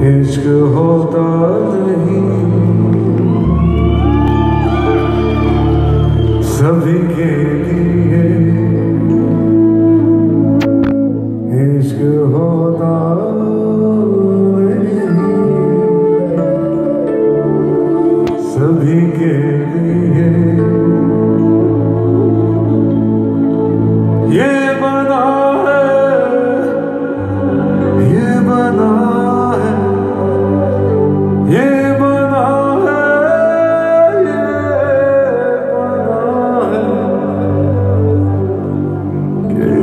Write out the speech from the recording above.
इश्क होता नहीं। सभी के लिए इश्क होता नहीं। सभी के लिए